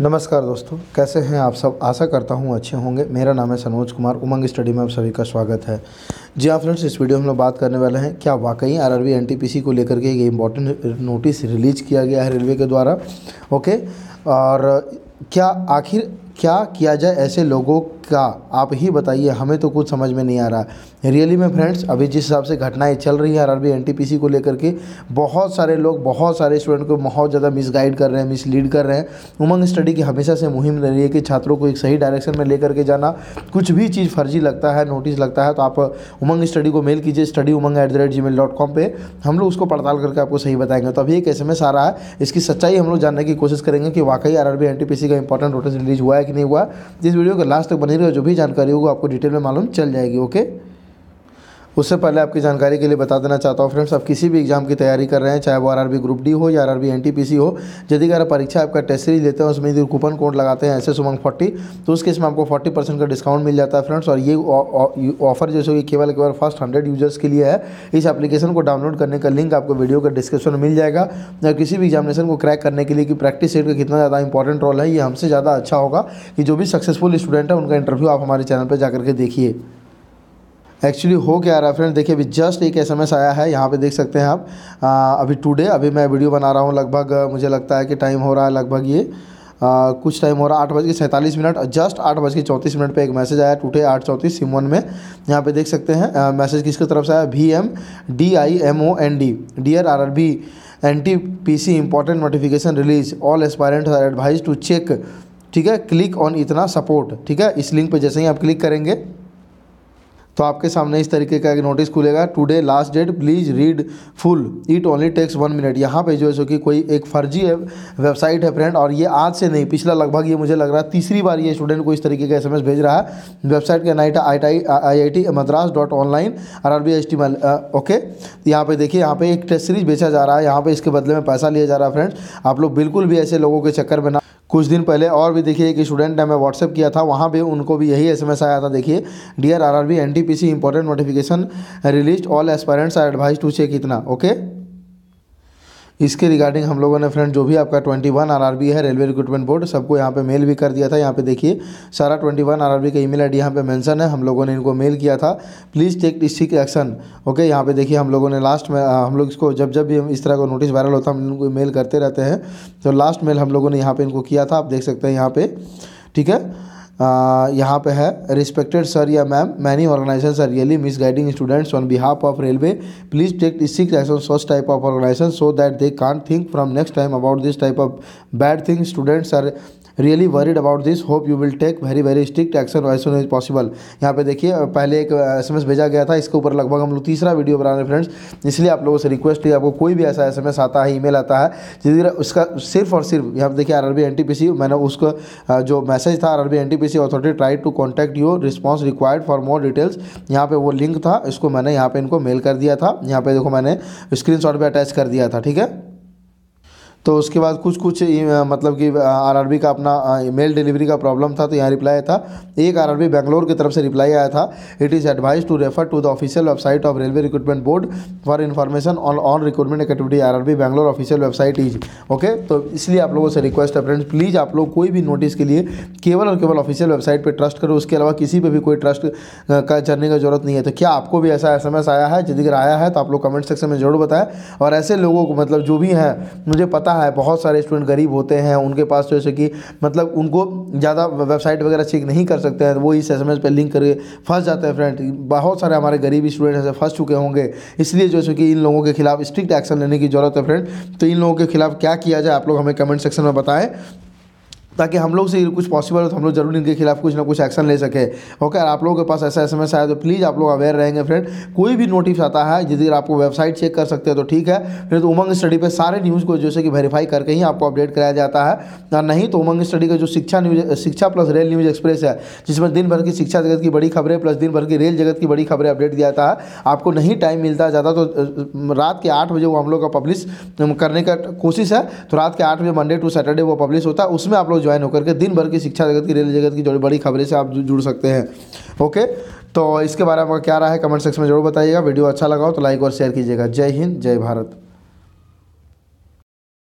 नमस्कार दोस्तों, कैसे हैं आप सब? आशा करता हूँ अच्छे होंगे। मेरा नाम है सनोज कुमार। उमंग स्टडी में आप सभी का स्वागत है। जी हाँ फ्रेंड्स, इस वीडियो में हम लोग बात करने वाले हैं, क्या वाकई आरआरबी एनटीपीसी को लेकर के एक इंपॉर्टेंट नोटिस रिलीज़ किया गया है रेलवे के द्वारा? ओके और क्या आखिर क्या किया जाए ऐसे लोगों का आप ही बताइए, हमें तो कुछ समझ में नहीं आ रहा। रियली में फ्रेंड्स अभी जिस हिसाब से घटनाएँ चल रही हैं आरआरबी एनटीपीसी को लेकर के, बहुत सारे लोग, बहुत सारे स्टूडेंट को बहुत ज़्यादा मिसगाइड कर रहे हैं मिसलीड कर रहे हैं। उमंग स्टडी की हमेशा से मुहिम रह रही है कि छात्रों को एक सही डायरेक्शन में लेकर के जाना, कुछ भी चीज़ फर्जी लगता है नोटिस लगता है तो आप उमंग स्टडी को मेल कीजिए study Umang at the rate Gmail dot com पर हम लोग उसको पड़ताल करके आपको सही बताएँगे। तो अभी एक एस एम एस आ रहा है, इसकी सच्चाई हम लोग जानने की कोशिश करेंगे कि वाकई R R B N T P C का इंपॉर्टेंट नोटिस रिलीज़ हुआ है कि नहीं हुआ। इस वीडियो को लास्ट तक बनी रहे जो भी जानकारी होगी आपको डिटेल में मालूम चल जाएगी ओके उससे पहले आपकी जानकारी के लिए बता देना चाहता हूँ फ्रेंड्स आप किसी भी एग्ज़ाम की तैयारी कर रहे हैं, चाहे वो आरआरबी ग्रुप डी हो या आरआरबी एनटीपीसी हो, यदि अगर परीक्षा आपका टेस्ट सीरीज़ लेते हैं, उसमें यदि कूपन कोड लगाते हैं ऐसे सुमंग फोर्टी तो उस केस में आपको फोर्टी परसेंट का डिस्काउंट मिल जाता है फ्रेंड्स और ये ऑफ़र जैसे कि केवल केवल फ़र्स्ट हंड्रेड यूज़र्स के लिए है। इस एप्लीकेशन को डाउनलोड करने का लिंक आपको वीडियो का डिस्क्रिप्शन में मिल जाएगा। या किसी भी एग्जामिनेशन को क्रैक करने के लिए कि प्रैक्टिस सेट का कितना ज़्यादा इंपॉर्टेंट रोल है, ये हमसे ज़्यादा अच्छा होगा कि जो भी सक्सेसफुल स्टूडेंट है, उनका इंटरव्यू आप हमारे चैनल पर जाकर के देखिए। एक्चुअली हो क्या रहा है फ्रेंड देखिए अभी जस्ट एक एसएमएस आया है यहाँ पे देख सकते हैं आप। आ, अभी टुडे अभी मैं वीडियो बना रहा हूँ लगभग मुझे लगता है कि टाइम हो रहा है लगभग ये आ, कुछ टाइम हो रहा है आठ बज के सैंतालीस मिनट जस्ट आठ बज के चौंतीस मिनट पे एक मैसेज आया टूडे आठ चौंतीस सिम वन में। यहाँ पे देख सकते हैं आ, मैसेज किसकी तरफ़ से आया? V M D I M O N D dear R R B N T P C important notification release all aspirant are advise to check ठीक है क्लिक ऑन इतना सपोर्ट ठीक है इस लिंक पर जैसे ही आप क्लिक करेंगे तो आपके सामने इस तरीके का एक नोटिस खुलेगा today last date please read full it only takes one minute यहाँ पे जो है सो कि कोई एक फर्जी है वेबसाइट है फ्रेंड और ये आज से नहीं, पिछला लगभग ये मुझे लग रहा है तीसरी बार ये स्टूडेंट को इस तरीके का एसएमएस भेज रहा है। वेबसाइट का night I I I T Madras dot online R R B H T okay यहाँ पे देखिए, यहाँ पे एक टेस्ट सीरीज़ बेचा जा रहा है, यहाँ पे इसके बदले में पैसा लिया जा रहा है फ्रेंड्स आप लोग बिल्कुल भी ऐसे लोगों के चक्कर में ना कुछ दिन पहले और भी देखिए, एक स्टूडेंट ने हमें व्हाट्सअप किया था, वहाँ भी उनको भी यही एसएमएस आया था, देखिए dear R R B N T P C important notification release all aspirants are advise to check इतना ओके इसके रिगार्डिंग हम लोगों ने फ्रेंड जो भी आपका ट्वेंटी वन आर है रेलवे रिक्रूटमेंट बोर्ड सबको यहाँ पे मेल भी कर दिया था। यहाँ पे देखिए, सारा ट्वेंटी वन आर का ईमेल आईडी यहाँ पे मेंशन है। हम लोगों ने इनको मेल किया था। Please take strict action okay यहाँ पे देखिए, हम लोगों ने लास्ट में हम लोग इसको जब जब भी इस तरह का नोटिस वायरल होता है, हम इनको मेल करते रहते हैं। तो लास्ट मेल हम लोगों ने यहाँ पर इनको किया था। आप देख सकते हैं यहाँ पर ठीक है? यहाँ पे है रिस्पेक्टेड सर या ma'am many organisation are really misguiding students on behalf of railway please take six action such type of organisation so that they can think from next time about this type of bad thing students are really worried about this, hope you will take very very strict action as soon as possible यहाँ पे देखिए, पहले एक S M S भेजा गया था, इसके ऊपर लगभग हम लोग तीसरा वीडियो बना रहे हैं फ्रेंड्स इसलिए आप लोगों से रिक्वेस्ट है, आपको कोई भी ऐसा एस आता है ईमेल आता है जिसकी उसका सिर्फ़ और सिर्फ़, यहाँ पे देखिए R R B N T P C मैंने उसका जो मैसेज था R R B N T P C authority try to contact you response required for more details यहाँ पे वो लिंक था, इसको मैंने यहाँ पे इनको मेल कर दिया था, यहाँ पे देखो मैंने स्क्रीन शॉट भी अटैच कर दिया था, ठीक है? तो उसके बाद कुछ कुछ मतलब कि आरआरबी का अपना मेल डिलीवरी का प्रॉब्लम था तो यहाँ रिप्लाई आया था। एक आरआरबी बेंगलोर की तरफ़ से रिप्लाई आया था। It is advise to refer to the official website of railway recruitment board for information on on recruitment activity RRB Bangalore official website is okay तो इसलिए आप लोगों से रिक्वेस्ट है फ्रेंड्स प्लीज़ आप लोग कोई भी नोटिस के लिए केवल और केवल ऑफिशियल वेबसाइट पर ट्रस्ट करो। उसके अलावा किसी पर भी कोई ट्रस्ट का करने की ज़रूरत नहीं है। तो क्या आपको भी ऐसा एसएमएस आया है? यदि अगर आया है तो आप लोग कमेंट सेक्शन में ज़रूर बताएँ। और ऐसे लोगों को मतलब जो भी हैं, मुझे पता है, बहुत सारे स्टूडेंट गरीब होते हैं, उनके पास तो जैसे कि मतलब उनको ज़्यादा वेबसाइट वगैरह चेक नहीं कर सकते हैं तो वो इस एस एम पे लिंक करके फंस जाते हैं फ्रेंड बहुत सारे हमारे गरीब स्टूडेंट ऐसे फंस चुके होंगे। इसलिए जो है कि इन लोगों के खिलाफ स्ट्रिक्ट एक्शन लेने की ज़रूरत है फ्रेंड तो इन लोगों के खिलाफ क्या किया जाए, आप लोग हमें कमेंट सेक्शन में बताएँ। ताकि हम लोग से कुछ पॉसिबल हो तो हम लोग ज़रूर इनके खिलाफ कुछ ना कुछ एक्शन ले सके। ओके आप लोगों के पास ऐसा एस आया तो प्लीज़ आप लोग अवेयर रहेंगे फ्रेंड कोई भी नोटिस आता है यदि आपको वेबसाइट चेक कर सकते हैं तो ठीक है। फिर तो उमंग स्टडी पे सारे न्यूज़ को जैसे कि वेरीफाई करके ही आपको अपडेट कराया जाता है। नहीं तो उमंग स्टडी का जो शिक्षा न्यूज़ शिक्षा प्लस रेल न्यूज़ एक्सप्रेस है जिसमें दिन भर की शिक्षा जगत की बड़ी खबरें प्लस दिन भर की रेल जगत की बड़ी खबरें अपडेट दिया जाता है। आपको नहीं टाइम मिलता ज़्यादा तो रात के आठ बजे वो हम लोग का पब्लिश करने का कोशिश है। तो रात के आठ बजे मंडे टू सैटरडे वो पब्लिश होता है। उसमें आप लोग ज्वाइन होकर के दिन भर की शिक्षा जगत की, रेल जगत की जो बड़ी खबरें से आप जुड़ सकते हैं। ओके तो इसके बारे में क्या रहा है? कमेंट सेक्शन में ज़रूर बताइएगा। वीडियो अच्छा लगा हो तो लाइक और शेयर कीजिएगा। जय हिंद, जय भारत।